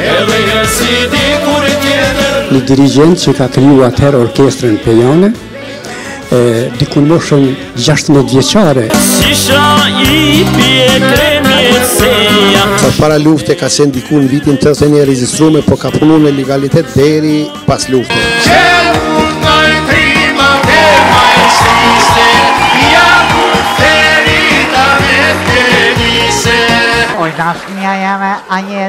Edhe një si di kur e tjetër Një dirigjent që ka kriju atëherë orkestrën pejane, diku n' moshën 16 vjeçare Si shra i pje kremjet se ja po, Para lufte ka qenë diku në vitin 81 e regjistrume Po ka punu në legalitet deri pas lufte Qenë në i trima dhe ma i siste Ja ku të rita me të nise Oj, nashtë një jeme, a një